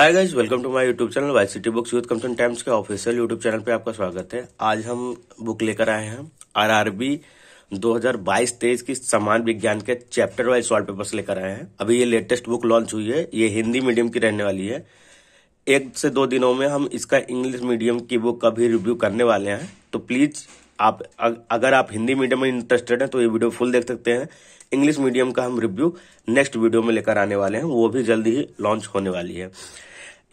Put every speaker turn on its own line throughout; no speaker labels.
Hi guys welcome to my YouTube channel Y city books youth company times के official YouTube channel पे आपका स्वागत है। आज हम बुक लेकर आए हैं आरआरबी 2022-23 की समान विज्ञान के चैप्टर वाइज सॉल्व पेपर्स लेकर आए हैं। अभी ये लेटेस्ट बुक लॉन्च हुई है, ये हिंदी मीडियम की रहने वाली है। एक से दो दिनों में हम इसका इंग्लिश मीडियम की बुक का भी रिव्यू करने वाले हैं। तो प्लीज़ आप अगर आप हिंदी मीडियम में इंटरेस्टेड हैं तो ये वीडियो फुल देख सकते हैं। इंग्लिश मीडियम का हम रिव्यू नेक्स्ट वीडियो में लेकर आने वाले हैं। वो भी जल्दी ही लॉन्च होने वाली है।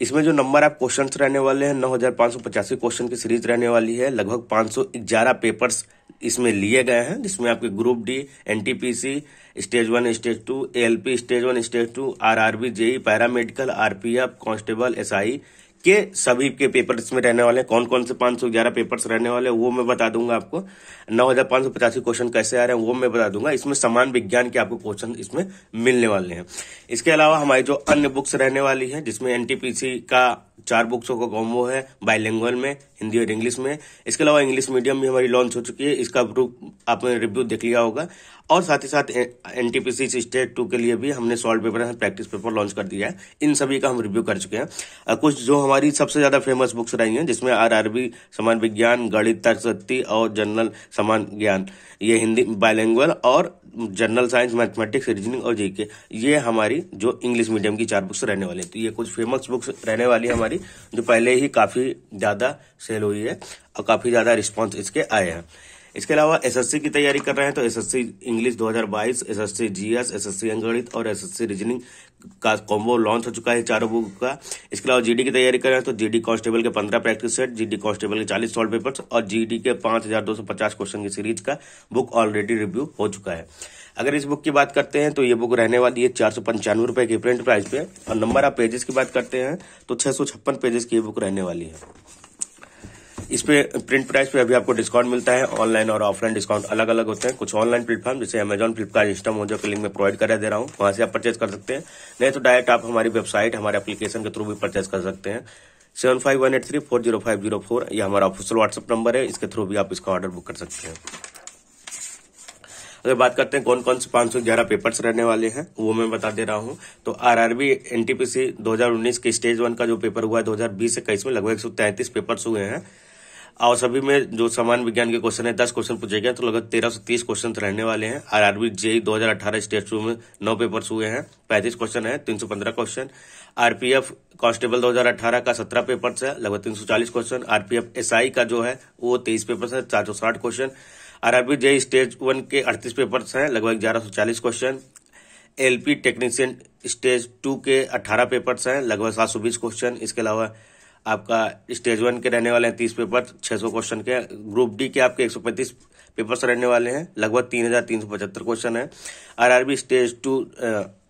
इसमें जो नंबर ऑफ़ क्वेश्चंस रहने वाले हैं, नौ हज़ार पाँच सौ पचासी क्वेश्चन की सीरीज़ रहने वाली है। लगभग पाँच सौ ग्यारह पेपर्स इसमें लिए गए हैं, जिसमें आपके group D NTPC stage one stage two LP stage one stage two RRB JE paramedical RPF constable SI के सभी के पेपर इसमें रहने वाले हैं कौन कौन से पाँच सौ ग्यारह पेपर्स रहने वाले हैं वो मैं बता दूँगा आपको। नौ हज़ार पाँच सौ पचासी क्वेश्चन कैसे आ रहे हैं, वो मैं बता दूँगा। इसमें समान विज्ञान के आपको क्वेश्चन इसमें मिलने वाले हैं। इसके अलावा हमारी जो अन्य बुक्स रहने वाली है, जिसमें एनटीपीसी का चार बुक्सों का कॉम्बो है बायलिंगुअल में, हिंदी और इंग्लिश में। इसके अलावा इंग्लिश मीडियम भी हमारी लॉन्च हो चुकी है, इसका आपने रिव्यू देख लिया होगा। और साथ ही साथ एन एनटीपीसी स्टेट टू के लिए भी हमने solve paper practice paper launch कर दिया है। इन सभी का हम रिव्यू कर चुके हैं। कुछ जो हमारी सबसे ज़्यादा फ़ेमस बुक्स रही हैं, जिसमें आरआरबी समान विज्ञान, गणित तर्कशक्ति और जनरल समान ज्ञान, ये हिंदी बायलिंगुअल और जनरल साइंस मैथमेटिक्स रीजनिंग और जीके ये हमारी जो इंग्लिश मीडियम की चार बुक्स रहने वाली है। तो ये कुछ फ़ेमस बुक्स रहने वाली है हमारी, जो पहले ही काफ़ी ज़्यादा सेल हुई है और काफ़ी ज़्यादा रिस्पॉन्स इसके आए हैं। इसके अलावा एसएससी की तैयारी कर रहे हैं तो SSC English 2022 SSC GS SSC अंगणित और एसएससी रीजनिंग का कॉम्बो लॉन्च हो चुका है चारों बुक का। इसके अलावा जीडी की तैयारी कर रहे हैं तो जीडी कांस्टेबल के 15 प्रैक्टिस सेट जीडी कांस्टेबल के 40 सॉल्व पेपर्स और जीडी के 5250 क्वेश्चन की सीरीज़ का बुक ऑलरेडी रिव्यू हो चुका है। अगर इस बुक की बात करते हैं तो ये बुक रहने वाली है चार सौ पंचानवे रुपए की प्रिंट प्राइस पे। और नंबर ऑफ़ पेजेस की बात करते हैं तो छह सौ छप्पन पेजेस की ये बुक रहने वाली है। इस पे प्रिंट प्राइस पे अभी आपको डिस्काउंट मिलता है। ऑनलाइन और ऑफलाइन डिस्काउंट अलग अलग होते हैं। कुछ ऑनलाइन प्लेटफॉर्म जैसे अमेजॉन फ्लिपकार्ट इंस्टा मोजो के लिंक में प्रोवाइड करा दे रहा हूँ, वहाँ से आप परचेज कर सकते हैं। नहीं तो डायरेक्ट आप हमारी वेबसाइट हमारे एप्लीकेशन के थ्रू भी परचेज कर सकते हैं। Seven five one eight three four zero five zero four यह हमारा ऑफिशियल व्हाट्सअप नंबर है। इसके थ्रू भी आप इसका ऑर्डर बुक कर सकते हैं। अगर बात करते हैं कौन कौन से पाँच सौ ग्यारह पेपर्स रहने वाले हैं, वो मैं बता दे रहा हूँ। तो आरआरबी एनटीपीसी 2019 के स्टेज वन का जो पेपर हुआ है 2020 इक्कीस में लगभग एक सौ तैंतीस पेपर्स हुए हैं। और सभी में जो समान विज्ञान के क्वेश्चन है, दस क्वेश्चन पूछे गए तो लगभग तेरह सौ तीस क्वेश्चन रहने वाले हैं। आरआरबी जेई दो हज़ार अठारह स्टेट टू में नौ पेपर्स हुए हैं। पैंतीस क्वेश्चन है, तीन सौ पंद्रह क्वेश्चन आरपीएफ कांस्टेबल 2018 का सत्रह पेपर्स है, लगभग तीन सौ चालीस क्वेश्चन आरपीएफ एसआई का जो है, वो तेईस पेपर्स है, चार सौ साठ question RRB J stage one के अड़तीस पेपर्स हैं, लगभग ग्यारह सौ चालीस question LP technician stage two के अठारह पेपर्स हैं, लगभग सात सौ बीस क्वेश्चन इसके अलावा आपका स्टेज वन के रहने वाले हैं तीस पेपर, छह सौ क्वेश्चन के। ग्रुप डी के आपके एक सौ पैंतीस पेपर्स रहने वाले हैं। लगभग तीन हज़ार तीन सौ पचहत्तर क्वेश्चन है। RRB stage two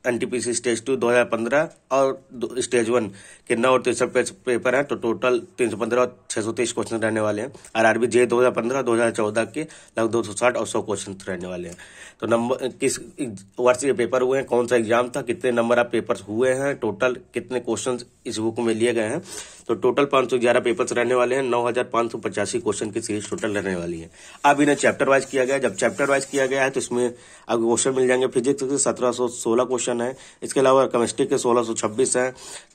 NTPC stage two 2015 और स्टेज वन के नौ और तिरसठ पेपर हैं। तो टोटल तीन सौ पंद्रह और छह सौ तेईस क्वेश्चन रहने वाले हैं। आरआरबी जे 2015 2014 के लगभग दो सौ साठ और सौ क्वेश्चन रहने वाले हैं। तो नंबर किस वर्ष के पेपर हुए हैं? कौन सा एग्ज़ाम था? कितने नंबर ऑफ़ पेपर हुए हैं? टोटल कितने क्वेश्चन इस बुक में लिए गए हैं? तो टोटल पाँच सौ ग्यारह पेपर्स रहने वाले हैं। नौ हज़ार पाँच सौ पचासी क्वेश्चन की सीरीज़ टोटल रहने वाली है। अब इन्हें चैप्टर वाइज किया गया। जब चैप्टर वाइज किया गया है तो इसमें अब क्वेश्चन मिल जाएँगे। फिजिक्स के सत्रह सौ सोलह क्वेश्चन है। इसके अलावा केमिस्ट्री के सोलह सौ छब्बीस है।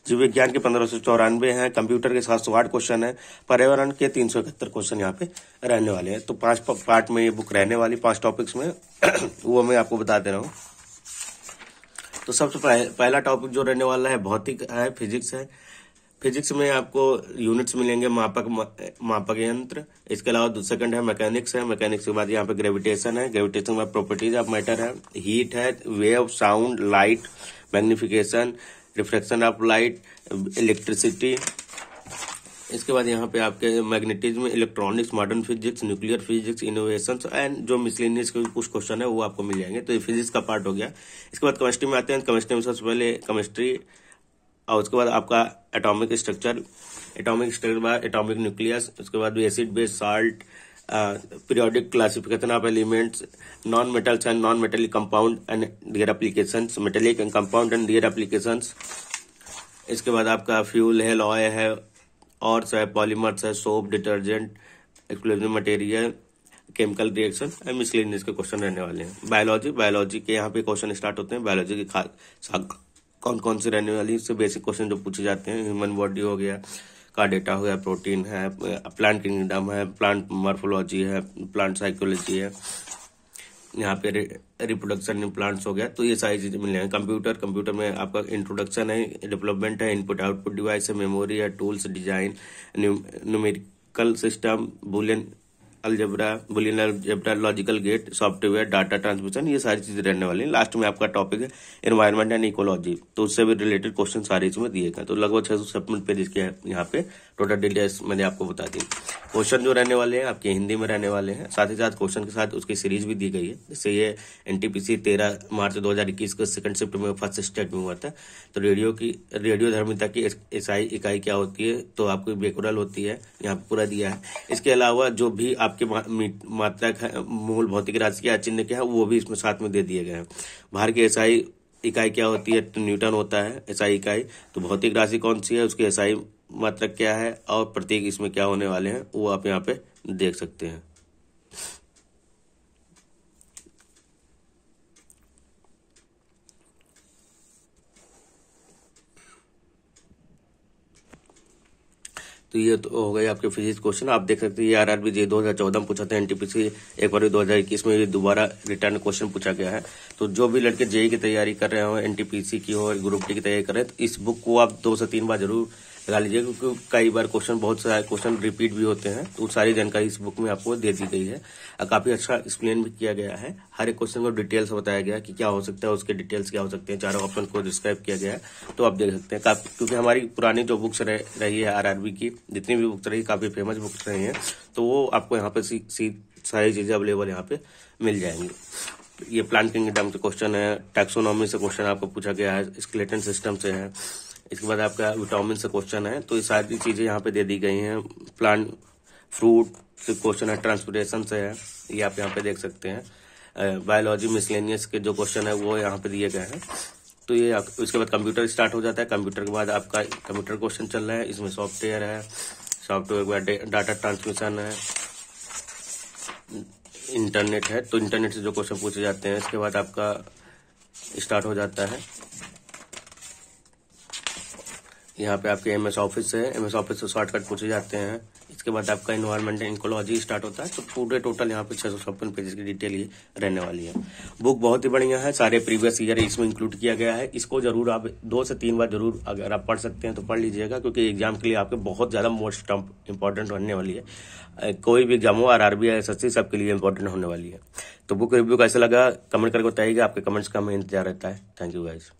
जीव विज्ञान के पंद्रह सौ चौरानवे है। कंप्यूटर के सात सौ आठ क्वेश्चन है। पर्यावरण के तीन सौ इकहत्तर क्वेश्चन यहाँ पे रहने वाले हैं। तो पाँच पार्ट में ये बुक रहने वाली पाँच टॉपिक्स में, वो मैं आपको बता दे रहा हूँ। तो सबसे पहला टॉपिक जो रहने वाला है, भौतिक है फिजिक्स है। फिजिक्स में आपको यूनिट्स मिलेंगे मापक मापक यंत्र। इसके अलावा सेकंड है मैकेनिक्स है। मैकेनिक्स के बाद यहाँ पे ग्रेविटेशन है। ग्रेविटेशन में प्रॉपर्टीज़ ऑफ़ मैटर है। हीट है wave sound light magnification reflection of light electricity इसके बाद यहाँ पे आपके magnetism electronics modern physics nuclear physics innovation and जो मिसलिनियस के कुछ क्वेश्चन है वो आपको मिल जाएँगे। तो ये फिजिक्स का पार्ट हो गया। इसके बाद केमिस्ट्री में आते हैं। केमिस्ट्री में सबसे पहले केमिस्ट्री और उसके बाद आपका एटॉमिक स्ट्रक्चर एटॉमिक स्ट्रक्चर बाद एटॉमिक न्यूक्लियस उसके बाद acid base salt periodic classification of elements non metals and non metallic compound and their application metallic and compound and their application इसके बाद आपका फ्यूल है लॉय है, और है पॉलीमर्स है soap detergent explosive material chemical reaction and miscellaneous के question रहने वाले हैं। बायोलॉजी बायोलॉजी के यहाँ पे क्वेश्चन स्टार्ट होते हैं बायोलॉजी की कौन कौन सी रहने वाली इससे बेसिक क्वेश्चन जो पूछे जाते हैं ह्यूमन बॉडी हो गया, का डेटा हो गया प्रोटीन है प्लांट किंगडम है प्लांट मॉर्फोलॉजी है प्लांट साइकोलॉजी है, यहाँ पे रिप्रोडक्शन इन प्लांट्स हो गया तो ये सारी चीज़ें मिल जाएँगे कंप्यूटर कंप्यूटर में आपका इंट्रोडक्शन है डेवलपमेंट है इनपुट आउटपुट डिवाइस है मेमोरी है tools design numerical system Boolean algebra, Boolean algebra, logical gate, software, data transmission, ये सारी चीज़ें रहने वाली हैं। लास्ट में आपका टॉपिक है एनवायरमेंट एंड इकोलॉजी। तो उससे भी रिलेटेड क्वेश्चन सारे इसमें दिए गए तो लगभग छह सौ छप्पन पेज के यहाँ पे। टोटल डिटेल्स मैंने आपको बता दी। क्वेश्चन जो रहने वाले हैं, आपके हिंदी में रहने वाले हैं। साथ ही साथ क्वेश्चन के साथ उसकी सीरीज़ भी दी गई है। जैसे ये एनटीपीसी तेरह मार्च दो हज़ार इक्कीस को सेकंड शिफ्ट में फ़र्स्ट स्टेट में हुआ था। तो रेडियो की रेडियो धर्मिता की एसआई इकाई क्या होती है? तो आपको बेकुरल होती है। यहाँ पे पूरा दिया है। इसके अलावा जो भी आपके मात्रा मूल, भौतिक राशि के चिन्ह क्या है, वो भी इसमें साथ में दे दिए गए हैं। भार की एसआई इकाई क्या होती है? तो न्यूटन होता है एसआई इकाई। तो भौतिक राशि कौन सी है? उसकी एसआई मात्रक क्या है? और प्रत्येक इसमें क्या होने वाले हैं? वो आप यहाँ पे देख सकते हैं। तो ये तो हो गए आपके फिजिक्स क्वेश्चन आप देख सकते हैं आर बी जे दो हज़ार चौदह में पूछा था एनटीपीसी एक बार दो हज़ार इक्कीस में दोबारा रिटर्न क्वेश्चन पूछा गया है। तो जो भी लड़के जेई की तैयारी कर रहे हो एनटीपीसी की हो ग्रुप डी की तैयारी कर रहे हैं तो इस बुक को आप दो से तीन बार ज़रूर लगा लीजिए क्योंकि कई बार क्वेश्चन बहुत सारे क्वेश्चन रिपीट भी होते हैं तो सारी जानकारी इस बुक में आपको दे दी गई है। और काफ़ी अच्छा एक्सप्लेन भी किया गया है। हर एक क्वेश्चन को डिटेल्स बताया गया कि क्या हो सकता है उसके डिटेल्स क्या हो सकते हैं चारों ऑप्शन को डिस्क्राइब किया गया तो आप देख सकते हैं। क्योंकि हमारी पुरानी जो बुक्स रह, रही है आरआरबी की जितनी भी बुक्स रही काफ़ी फ़ेमस बुक्स रही है तो वो आपको यहाँ पे सारी चीज़ें अवेलेबल यहाँ पे मिल जाएँगी। ये प्लांट किंगडम से क्वेश्चन है टैक्सोनॉमी से क्वेश्चन आपको पूछा गया है स्केलेटन सिस्टम से है इसके बाद आपका विटामिन से क्वेश्चन है तो ये सारी चीज़ें यहाँ पे दे दी गई हैं। प्लांट फ्रूट से क्वेश्चन है ट्रांसपोर्टेशन से है, ये आप यहाँ पे देख सकते हैं। बायोलॉजी मिसलेनियस के जो क्वेश्चन है, वो यहाँ पे दिए गए हैं। तो ये उसके बाद कंप्यूटर स्टार्ट हो जाता है। कंप्यूटर के बाद आपका कंप्यूटर क्वेश्चन चल रहा है, इसमें सॉफ्टवेयर है सॉफ्टवेयर के बाद डाटा ट्रांसमिशन है इंटरनेट है तो इंटरनेट से जो क्वेश्चन पूछे जाते हैं, इसके बाद आपका स्टार्ट हो जाता है। यहाँ पे आपके एमएस ऑफ़िस है। एमएस ऑफ़िस से शॉर्टकट पूछे जाते हैं। इसके बाद आपका इन्वायरमेंट इकोलॉजी स्टार्ट होता है तो पूरे टोटल यहाँ पे छह सौ छप्पन पेज की डिटेल ये रहने वाली है। बुक बहुत ही बढ़िया है, सारे प्रीवियस ईयर इसमें इंक्लूड किया गया है। इसको ज़रूर आप दो से तीन बार ज़रूर अगर आप पढ़ सकते हैं तो पढ़ लीजिएगा, क्योंकि एग्ज़ाम के लिए आपके बहुत ज़्यादा मोस्ट इंपॉर्टेंट होने वाली है। कोई भी एग्ज़ाम हो आर आरबी एस एस सबके लिए इंपॉर्टेंट होने वाली है। तो बुक रिव्यू कैसे लगा? कमेंट करके बताइएगा, आपके कमेंट्स का हमें इंतज़ार रहता है। Thank you guys